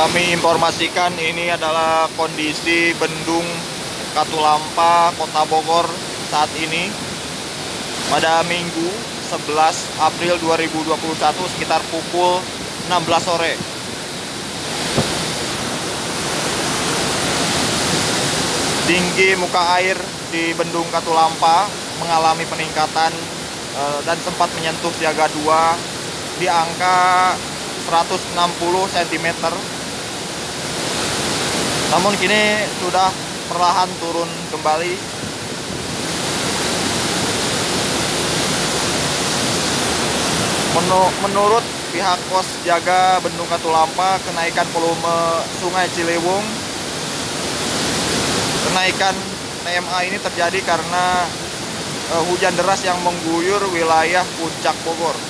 kami informasikan ini adalah kondisi bendung Katulampa, Kota Bogor saat ini pada Minggu 11 April 2021 sekitar pukul 16 sore. Tinggi muka air di Bendung Katulampa mengalami peningkatan eh, dan sempat menyentuh siaga 2 di angka 160 cm. Namun kini sudah perlahan turun kembali. Menurut pihak pos jaga Bendung Katulampa, kenaikan volume Sungai Ciliwung, kenaikan TMA ini terjadi karena uh, hujan deras yang mengguyur wilayah puncak Bogor.